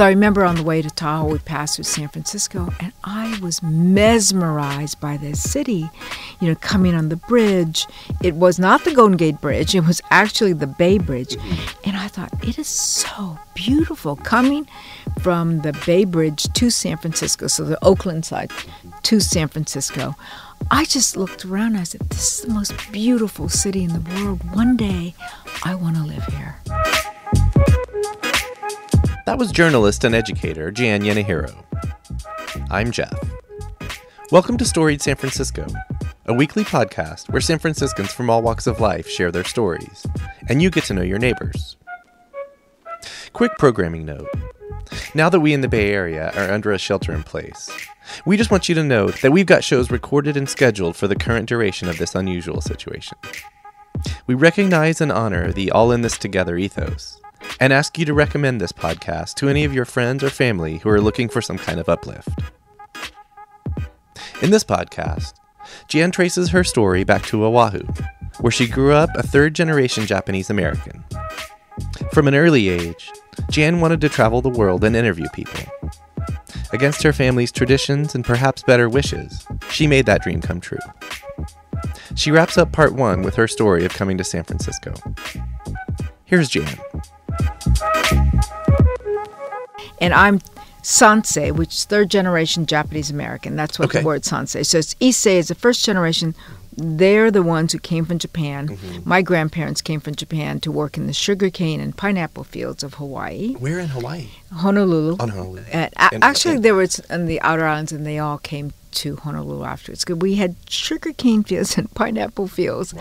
So I remember on the way to Tahoe, we passed through San Francisco, and I was mesmerized by this city. You know, coming on the bridge. It was not the Golden Gate Bridge, it was actually the Bay Bridge. And I thought, it is so beautiful coming from the Bay Bridge to San Francisco, so the Oakland side to San Francisco. I just looked around I said, This is the most beautiful city in the world. One day I want to live here. That was journalist and educator Jan Yanehiro. I'm Jeff. Welcome to Storied San Francisco, a weekly podcast where San Franciscans from all walks of life share their stories, and you get to know your neighbors. Quick programming note. Now that we in the Bay Area are under a shelter in place, we just want you to know that we've got shows recorded and scheduled for the current duration of this unusual situation. We recognize and honor the all in this together ethos and ask you to recommend this podcast to any of your friends or family who are looking for some kind of uplift. In this podcast, Jan traces her story back to Oahu, where she grew up a third generation Japanese American. From an early age, Jan wanted to travel the world and interview people. Against her family's traditions and perhaps better wishes, she made that dream come true. She wraps up part one with her story of coming to San Francisco. Here's Jan. And I'm Sansei, which is third generation Japanese American. That's what Okay. the word Sansei. So it's Issei is the first generation. They're the ones who came from Japan. Mm-hmm. My grandparents came from Japan to work in the sugarcane and pineapple fields of Hawaii, Where in Hawaii? Honolulu. On Honolulu. And And- actually, okay. there was in the outer islands, and they all came to Honolulu afterwards. We had sugarcane fields and pineapple fields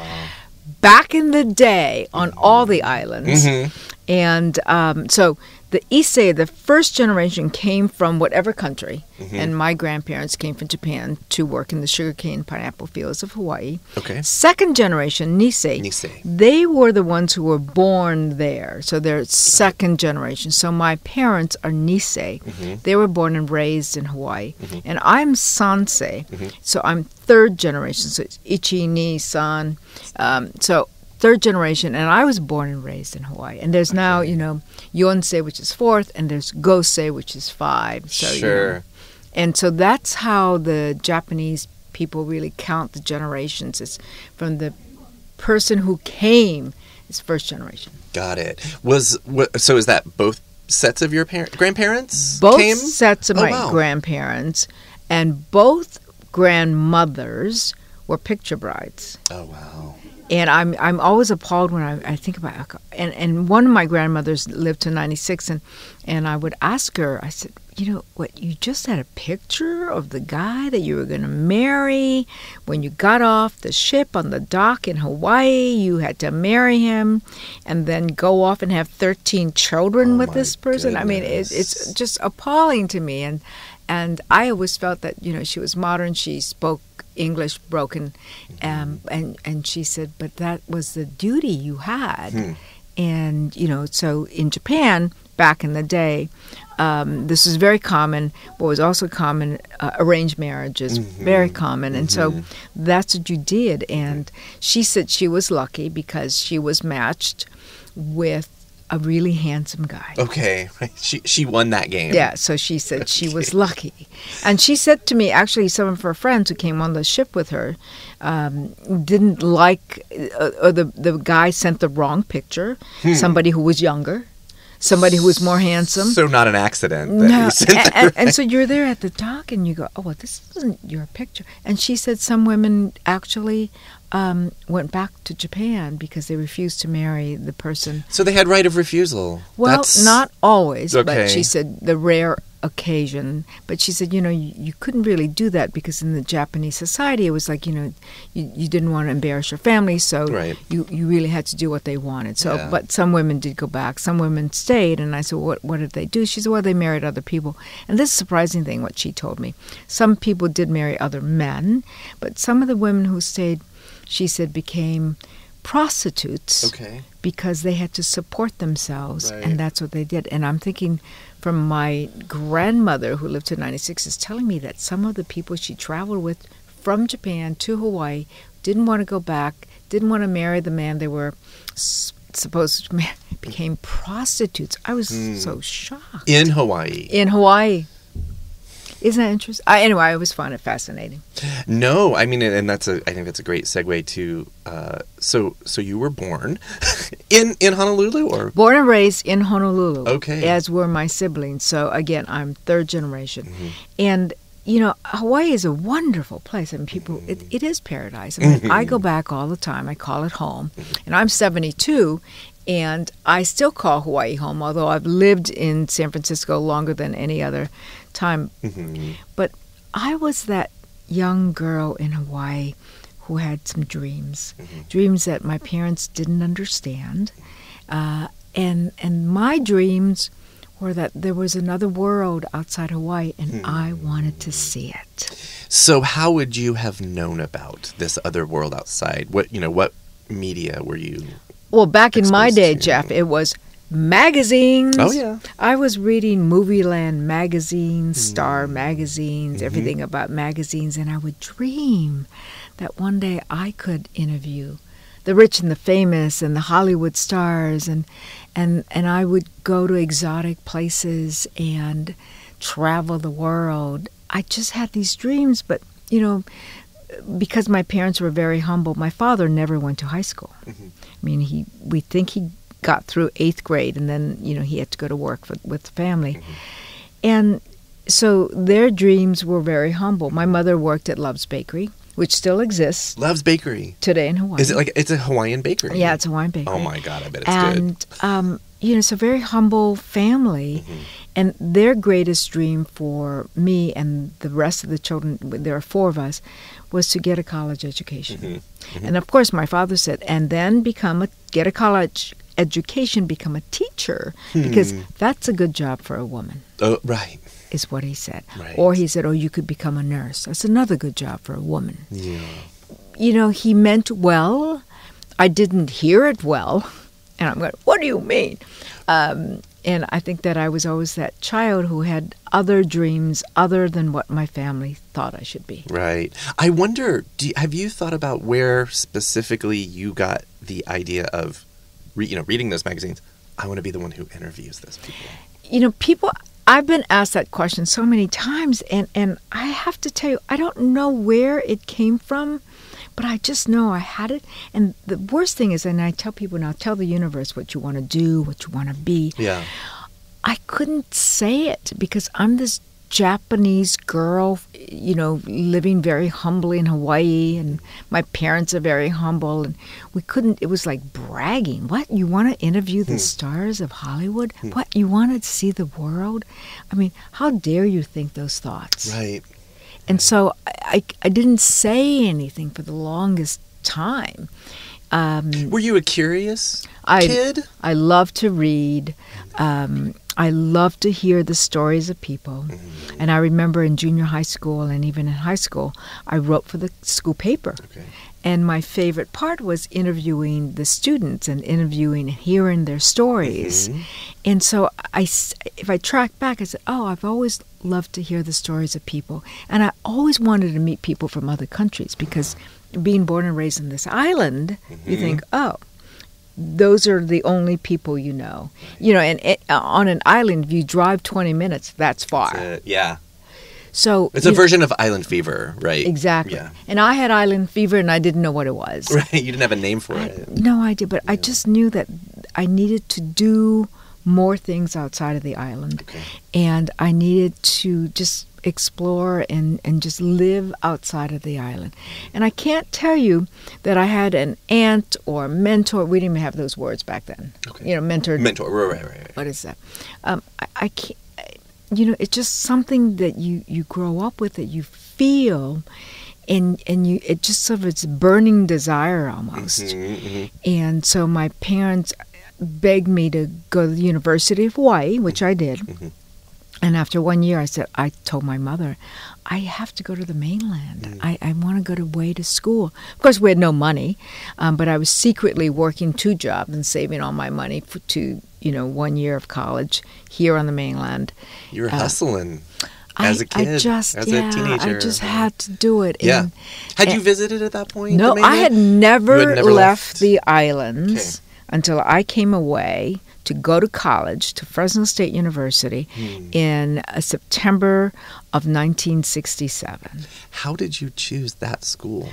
back in the day on all the islands. Mm-hmm. And um, so the Issei, the first generation, came from whatever country, Mm-hmm. and my grandparents came from Japan to work in the sugarcane pineapple fields of Hawaii. Okay. Second generation, Nisei, Nisei. they were the ones who were born there. So they're second generation. So my parents are Nisei. Mm-hmm. They were born and raised in Hawaii. And I'm Sansei. So I'm third generation. So it's Ichi, Ni, San. Um, so third generation. And I was born and raised in Hawaii. And there's now, you know, Yonsei, which is fourth, and there's Gosei, which is five. So, you know, sure. and so that's how the Japanese people really count the generations. It's from the person who came is first generation. Got it. Was so? Is that both sets of your parent grandparents Both came? sets of Oh, my wow. grandparents and both grandmothers were picture brides. Oh wow. And I'm I'm always appalled when I, I think about and and one of my grandmothers lived to 96 and and I would ask her I said you know what you just had a picture of the guy that you were going to marry when you got off the ship on the dock in Hawaii you had to marry him and then go off and have 13 children Oh, with this person I mean it, it's just appalling to me and and I always felt that you know she was modern she spoke English broken um, and and she said but that was the duty you had. Hmm. and you know so in Japan back in the day um, this was very common. What was also common uh, arranged marriages very common. And so that's what you did. And she said she was lucky because she was matched with a really handsome guy Okay. She she won that game. yeah, so she said she was lucky. And she said to me, actually, some of her friends who came on the ship with her um, didn't like, uh, or the, the guy sent the wrong picture, somebody who was younger, somebody who was more handsome. So not an accident. That No, and, and, and so you're there at the dock, and you go, "Oh, well, this isn't your picture." And she said some women actually um, went back to Japan because they refused to marry the person So they had right of refusal. well, That's, not always, Okay. but she said the rare occasion. But she said, you know, you, you couldn't really do that because in the Japanese society, it was like, you know, you, you didn't want to embarrass your family, so Right. you, you really had to do what they wanted. So, Yeah. but some women did go back. Some women stayed, and I said, what what did they do? She said, well, they married other people. And this is a surprising thing what she told me. Some people did marry other men, but some of the women who stayed, she said, became prostitutes Okay. because they had to support themselves Right. and that's what they did and i'm thinking from my grandmother who lived to 96 is telling me that some of the people she traveled with from japan to hawaii didn't want to go back didn't want to marry the man they were supposed to marry, became prostitutes. I was hmm. so shocked. In Hawaii. In Hawaii. Isn't that interesting? I, anyway, I always find it fascinating. No, I mean, and that's a. I think that's a great segue to. Uh, so, so you were born in in Honolulu, or Born and raised in Honolulu. Okay. As were my siblings. So again, I'm third generation. Mm-hmm. And you know, Hawaii is a wonderful place. I mean, people, it, it is paradise. I mean, I go back all the time. I call it home. And I'm 72, and I still call Hawaii home, although I've lived in San Francisco longer than any other time. Mhm. But I was that young girl in Hawaii who had some dreams, dreams that my parents didn't understand, uh, and and my dreams were that there was another world outside Hawaii, and I wanted to see it. So, how would you have known about this other world outside? What you know? What media were you? Well, back in my day, to- Jeff, it was magazines. Oh yeah. I was reading Movie Land magazines, Star Hmm. magazines, Mm-hmm. everything about magazines, and I would dream that one day I could interview the rich and the famous and the Hollywood stars, and and and I would go to exotic places and travel the world. I just had these dreams, but you know, because my parents were very humble, my father never went to high school. I mean, he we think he got through eighth grade, and then you know he had to go to work for, with the family, and so their dreams were very humble. My mother worked at Love's Bakery, which still exists Love's Bakery. today in Hawaii. Is it like it's a Hawaiian bakery? Yeah, it's a Hawaiian bakery. Oh my god, I bet it's good. and um, you know, it's a very humble family, Mm-hmm. and their greatest dream for me and the rest of the children, there are four of us, was to get a college education. Mm-hmm. And of course, my father said, and then become a get a college education, become a teacher, because Hmm. that's a good job for a woman. Oh right. Is what he said. Right. Or he said, oh, you could become a nurse. That's another good job for a woman Yeah. you know, he meant well. I didn't hear it well. And I'm going, what do you mean? Um, and I think that I was always that child who had other dreams other than what my family thought I should be. Right. I wonder. Do you, have you thought about where specifically you got the idea of, re, you know, reading those magazines? I want to be the one who interviews those people. You know, people, I've been asked that question so many times, and, and I have to tell you, I don't know where it came from, but I just know I had it. And the worst thing is, and I tell people now, tell the universe what you want to do, what you want to be. Yeah. I couldn't say it because I'm this Japanese girl, you know, living very humbly in Hawaii, and my parents are very humble, and we couldn't. It was like bragging. What you want to interview the hmm. stars of Hollywood? Hmm. What you want to see the world? I mean, how dare you think those thoughts? Right. And so I, I, didn't say anything for the longest time. Um, Were you a curious I- kid? I love to read. Um, I love to hear the stories of people. And I remember in junior high school and even in high school, I wrote for the school paper. Okay. And my favorite part was interviewing the students and interviewing and hearing their stories. And so I, if I track back, I said, oh, I've always loved to hear the stories of people. And I always wanted to meet people from other countries because being born and raised on this island, you think, oh, those are the only people you know. You know, and it, on an island, if you drive 20 minutes, that's far. Uh, yeah. So It's a version of Island Fever, right? Exactly. Yeah. And I had island fever and I didn't know what it was. Right. You didn't have a name for I it. no idea, but I just knew that I needed to do more things outside of the island. Okay. And I needed to just explore and, and just live outside of the island. And I can't tell you that I had an aunt or mentor. We didn't even have those words back then. Okay. You know, mentor. Mentor. Right. Right. Right. what is that? Um, I, I can't. You know, it's just something that you you grow up with that you feel, and and you it just sort of it's burning desire almost. Mhm, mhm. And so my parents begged me to go to the University of Hawaii, which I did. Mhm. And after one year, I said, I told my mother, I have to go to the mainland. I, I want to go to way to school. Of course, we had no money, um, but I was secretly working two jobs and saving all my money for, to, you know, one year of college here on the mainland. You were Uh, hustling as a kid, I just, as yeah, a teenager. I just had to do it. Yeah. And- Had you visited at that point? no, I had never, had never left, left? the islands. until I came away to go to college to Fresno State University Hmm. in uh, September of 1967. How did you choose that school?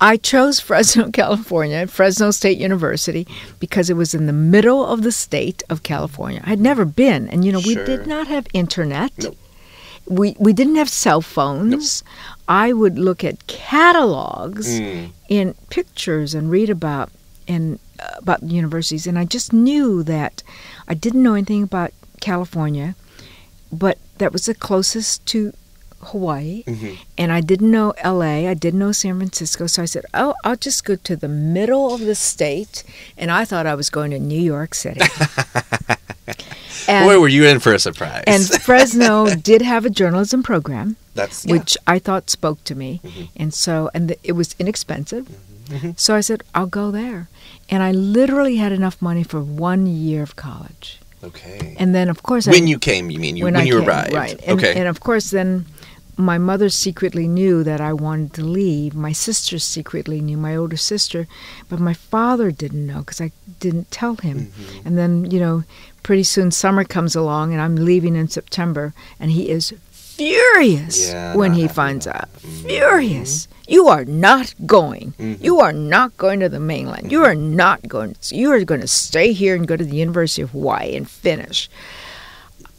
I chose Fresno, California, Fresno State University, because it was in the middle of the state of California. I had never been, and you know, we did not have internet. Nope. We we didn't have cell phones. I would look at catalogs Mm. in pictures and read about and uh, about universities, and I just knew that I didn't know anything about California, but that was the closest to Hawaii Mhm. and I didn't know LA, I didn't know San Francisco, so I said, "Oh, I'll just go to the middle of the state," and I thought I was going to New York City. and, Boy, were you in for a surprise. and Fresno did have a journalism program, that's yeah. Mm-hmm. which I thought spoke to me, and so and the, it was inexpensive, so I said, "I'll go there," and I literally had enough money for one year of college, okay. and then of course I, when you came, you mean you, when, I you came, arrived? right? And, okay. and of course, then my mother secretly knew that I wanted to leave. My sister secretly knew, my older sister, but my father didn't know because I didn't tell him. Mm-hmm. And then, you know, pretty soon summer comes along, and I'm leaving in September, and he is furious Yeah, when he finds out. Mhm. Furious. You are not going. Mhm. You are not going to the mainland. You are not going. You are going to stay here and go to the University of Hawaii and finish.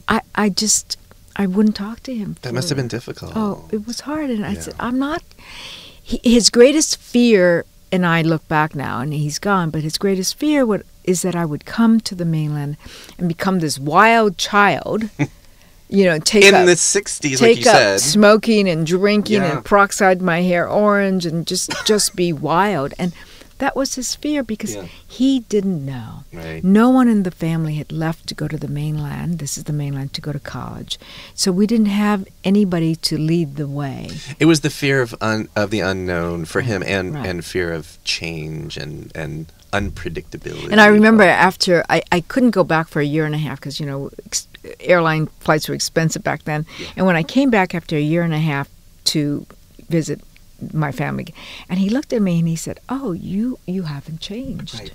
I, I just, I wouldn't talk to him. that must have been difficult. Oh, it was hard, and I Yeah. said, I'm not. He, his greatest fear, and I look back now, and he's gone. But his greatest fear would, is that I would come to the mainland and become this wild child. you know, take in up, the '60s, like take you up said. smoking and drinking Yeah. and peroxide my hair orange and just just be wild. And that was his fear because Yeah. he didn't know. Right. No one in the family had left to go to the mainland. This is the mainland to go to college. So we didn't have anybody to lead the way. It was the fear of un, of the unknown for him, and Right. and fear of change and and unpredictability. And I remember after I, I couldn't go back for a year and a half because you know ex- airline flights were expensive back then. And when I came back after a year and a half to visit my family, and he looked at me and he said, "Oh, you you haven't changed." Right.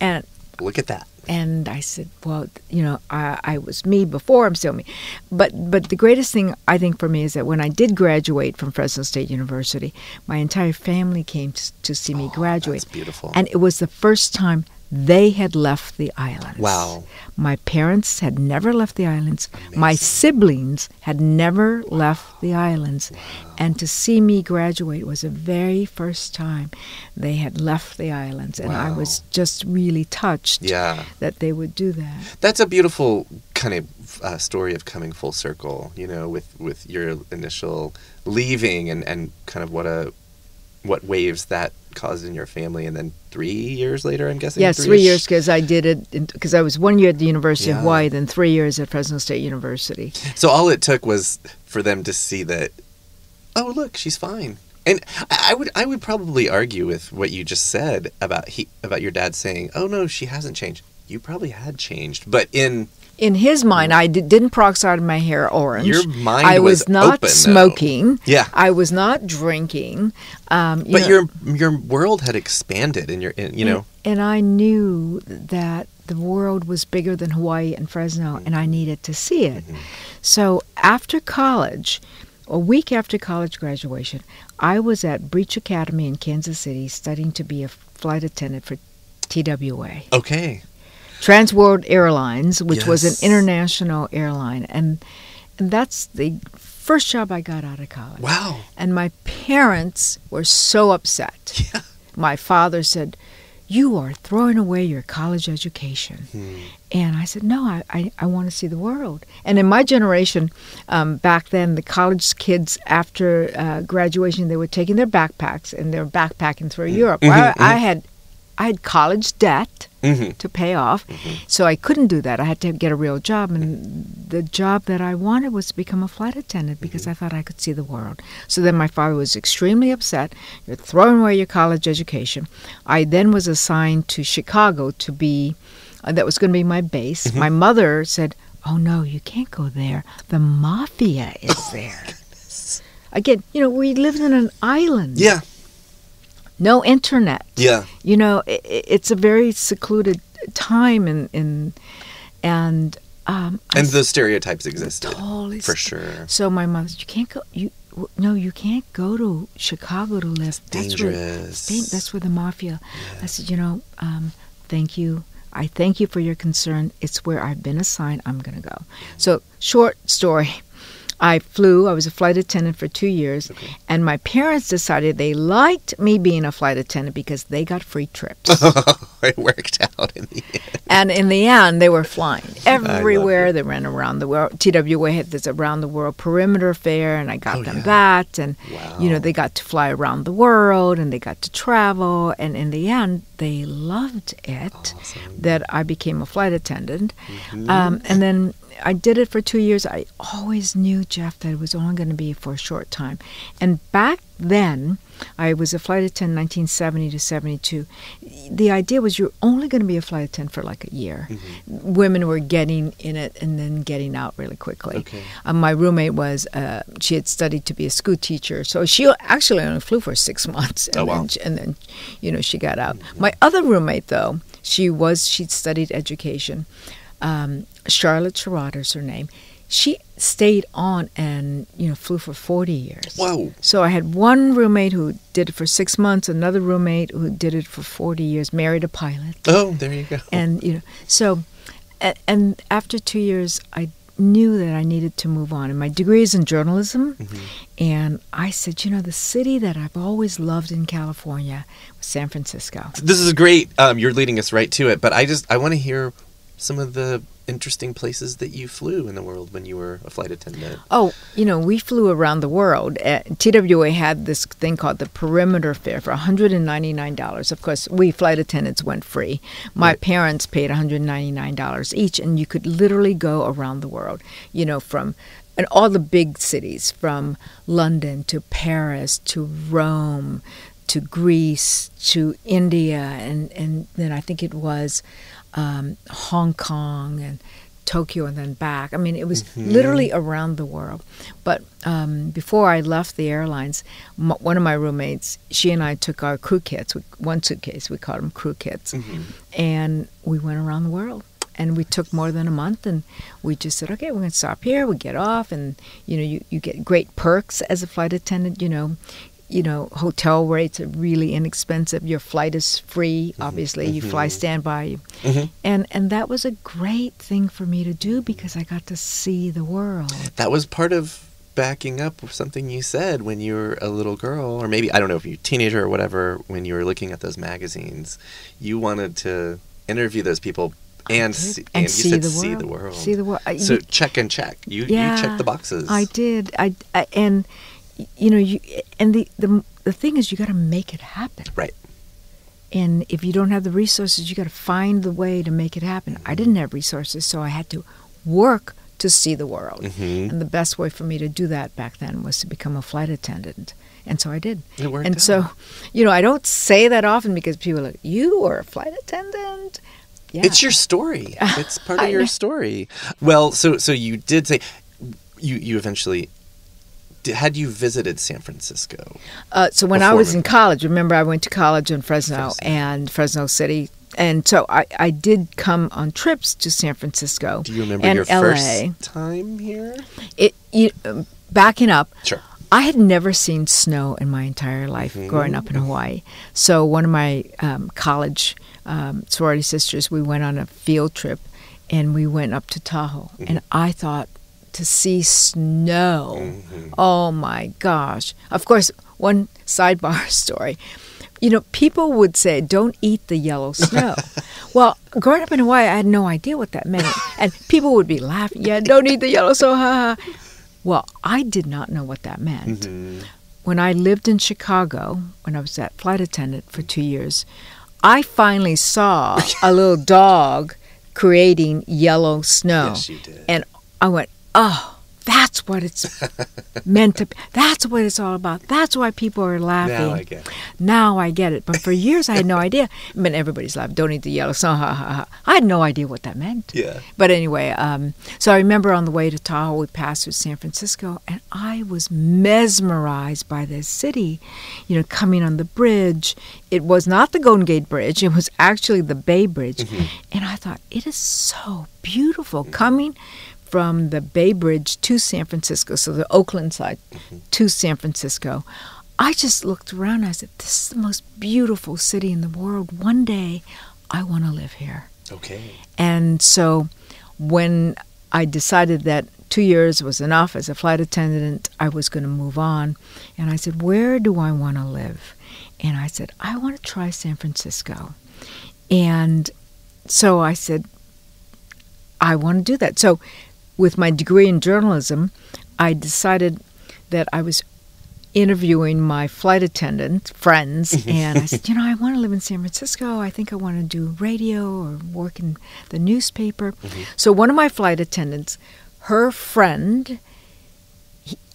And Look at that. and I said, "Well, you know, I, I was me before. I'm still me." But but the greatest thing I think for me is that when I did graduate from Fresno State University, my entire family came to, to see me Oh, graduate, That's beautiful. and it was the first time they had left the islands. Wow. My parents had never left the islands. My siblings had never left the islands. And to see me graduate was the very first time they had left the islands. And I was just really touched yeah. that they would do that. That's a beautiful kind of uh, story of coming full circle, you know, with, with your initial leaving and, and kind of what a what waves that caused in your family, and then three years later, I'm guessing. Yes, three years because I did it because I was one year at the University Yeah. of Hawaii, then three years at Fresno State University. So all it took was for them to see that, oh look, she's fine. And I I would I would probably argue with what you just said about he about your dad saying, "Oh no, she hasn't changed." You probably had changed, but in In his mind, I did, didn't peroxide my hair orange. Your mind I was, was not open, though. smoking. yeah, I was not drinking. Um, you but know, your your world had expanded, and your in, you know and I knew that the world was bigger than Hawaii and Fresno, and I needed to see it. Mm-hmm. So after college, a week after college graduation, I was at Breech Academy in Kansas City studying to be a flight attendant for TWA. okay, Trans World Airlines, which was an international airline, and and that's the first job I got out of college. wow, And my parents were so upset. Yeah. My father said, "You are throwing away your college education." Hmm. And I said, "No, I I, I want to see the world." And in my generation, um, back then, the college kids after uh, graduation, they were taking their backpacks and they were backpacking through Europe. I, I had I had college debt hmm to pay off. So I couldn't do that. I had to get a real job. And the job that I wanted was to become a flight attendant because I thought I could see the world. So then my father was extremely upset. You're throwing away your college education. I then was assigned to Chicago to be, uh, that was going to be my base. My mother said, Oh no, you can't go there. The mafia is there. Again, you know, we lived in an island. yeah, no internet. Yeah. You know, i i- it's a very secluded time, and and and um, And s- the stereotypes existed. totally For sure. So my mother, you can't go. You no, you can't go to Chicago to live. That's where Dangerous. Spain, that's where the mafia. I said, you know, um, thank you. I thank you for your concern. It's where I've been assigned. I'm going to go. So, short story. I flew. I was a flight attendant for two years, and my parents decided they liked me being a flight attendant because they got free trips. it worked out in the end. and in the end, they were flying everywhere. They ran around the world. TWA had this around the world perimeter fare, and I got Oh, them yeah. that. And you know, they got to fly around the world, and they got to travel. And in the end, they loved it Awesome. that I became a flight attendant. Mm-hmm. Um, and then I did it for two years. I always knew, Jeff, that it was only going to be for a short time. And back then, I was a flight attendant 1970 to 72. The idea was you're only going to be a flight attendant for like a year. Mm-hmm. Women were getting in it and then getting out really quickly. Okay. Um, my roommate was, uh, she had studied to be a school teacher. So she actually only flew for six months. And Oh, wow. Then, she- and then, you know, she got out. My other roommate, though, she was, she'd studied education. Um, Charlotte Sherrod is her name. She stayed on and, you know, flew for 40 years. Whoa. So I had one roommate who did it for six months, another roommate who did it for 40 years, married a pilot. Oh, there you go. And, you know, so, and, and after two years, I knew that I needed to move on. And my degree is in journalism. And I said, you know, the city that I've always loved in California was San Francisco. this is great. Um, you're leading us right to it, but I just I want to hear some of the interesting places that you flew in the world when you were a flight attendant. Oh, you know, we flew around the world. Uh, TWA had this thing called the Perimeter Fare for $199. Of course, we flight attendants went free. My Right. parents paid $199 each, and you could literally go around the world, you know, from and all the big cities from London to Paris to Rome to Greece to India and, and then I think it was um, Hong Kong and Tokyo and then back. I mean, it was literally around the world. But um, before I left the airlines, m- one of my roommates, she and I took our crew kits, we- one suitcase, we called them crew kits, and we went around the world. And we took more than a month, and we just said, okay, we're going to stop here. We get off, and you know, you, you get great perks as a flight attendant. You know, you know, hotel rates are really inexpensive. Your flight is free. Mm-hmm. Obviously, you fly mm-hmm. standby, mm-hmm. and and that was a great thing for me to do because I got to see the world. That was part of backing up something you said when you were a little girl, or maybe I don't know if you're a teenager or whatever. When you were looking at those magazines, you wanted to interview those people and see, And you see said the see the world. See the world. So you- check and check. You Yeah, you checked the boxes. I did. I, I and you know you and the the the thing is you got to make it happen. Right. And if you don't have the resources, you got to find the way to make it happen. I didn't have resources, so I had to work to see the world. Mhm. And the best way for me to do that back then was to become a flight attendant. And so I did. It worked and out. so, you know, I don't say that often because people are like, "You were a flight attendant." Yeah. It's your story. It's part of your know. story. Well, so so you did say you you eventually did, had you visited San Francisco. Uh, so when I was in college, remember I went to college in Fresno, Fresno. and Fresno City, and so I, I did come on trips to San Francisco. Do you remember and your LA. first time here? It you, um, backing up. Sure. I had never seen snow in my entire life growing up in Hawaii. So one of my um, college um, sorority sisters, we went on a field trip, and we went up to Tahoe, and I thought to see snow. Oh my gosh! Of course, one sidebar story. You know, people would say, "Don't eat the yellow snow." well, growing up in Hawaii, I had no idea what that meant, and people would be laughing. Yeah, don't eat the yellow snow. Ha ha. Well, I did not know what that meant. Mm-hmm. When I lived in Chicago, when I was that flight attendant for two years, I finally saw a little dog creating yellow snow. Yes. And I went, oh, that's what it's meant to be. That's what it's all about. That's why people are laughing. Now I get it. Now I get it. But for years I had no idea. I mean, everybody's laughing. Don't eat the yellow song. Ha, ha, ha. I had no idea what that meant. Yeah. But anyway, um, so I remember on the way to Tahoe, we passed through San Francisco, and I was mesmerized by this city. You know, coming on the bridge. It was not the Golden Gate Bridge. It was actually the Bay Bridge. And I thought, it is so beautiful coming from the Bay Bridge to San Francisco, so the Oakland side mm-hmm. to San Francisco. I just looked around and I said, This is the most beautiful city in the world. One day I want to live here. Okay. And so when I decided that two years was enough as a flight attendant, I was going to move on. And I said, Where do I want to live? And I said, I want to try San Francisco. And so I said, I want to do that. So with my degree in journalism, I decided that I was interviewing my flight attendant friends mm-hmm. and I said, you know, I want to live in San Francisco. I think I want to do radio or work in the newspaper. Mm-hmm. So one of my flight attendants, her friend,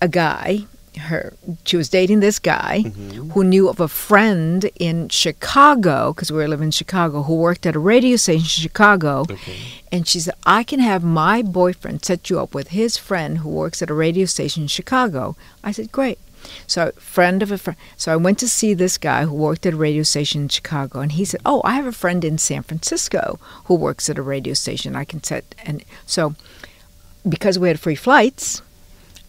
a guy, her she was dating this guy mm-hmm. who knew of a friend in Chicago because we were living in Chicago who worked at a radio station in Chicago. Okay. And she said, I can have my boyfriend set you up with his friend who works at a radio station in Chicago. I said, Great. So, friend of a friend. So, I went to see this guy who worked at a radio station in Chicago. And he said, Oh, I have a friend in San Francisco who works at a radio station. I can set. And so, because we had free flights,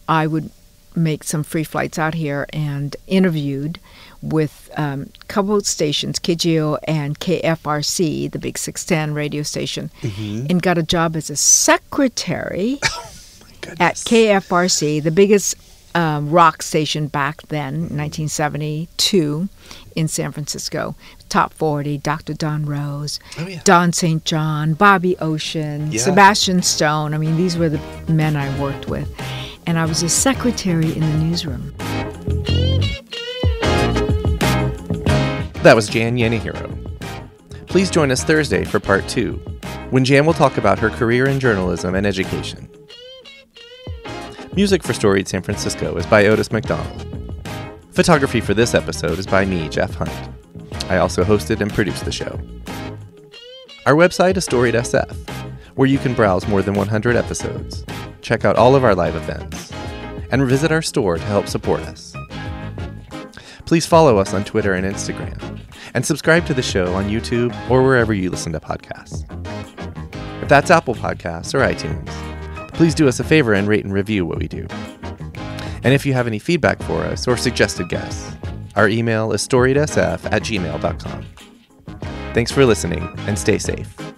I would make some free flights out here and interviewed with um, a couple of stations, KGO and KFRC, the big 610 radio station, and got a job as a secretary at KFRC, the biggest um, rock station back then, 1972, in San Francisco. Top 40, Dr. Don Rose, Oh, yeah. Don St. John, Bobby Ocean, Yeah. Sebastian Stone. I mean, these were the men I worked with. And I was a secretary in the newsroom. That was Jan Yanehiro. Please join us Thursday for part two, when Jan will talk about her career in journalism and education. Music for Storied San Francisco is by Otis McDonald. Photography for this episode is by me, Jeff Hunt. I also hosted and produced the show. Our website is Storied SF, where you can browse more than 100 episodes, check out all of our live events, and visit our store to help support us. Please follow us on Twitter and Instagram, and subscribe to the show on YouTube or wherever you listen to podcasts. If that's Apple Podcasts or iTunes, please do us a favor and rate and review what we do. And if you have any feedback for us or suggested guests, our email is storiedsf at gmail.com. Thanks for listening and stay safe.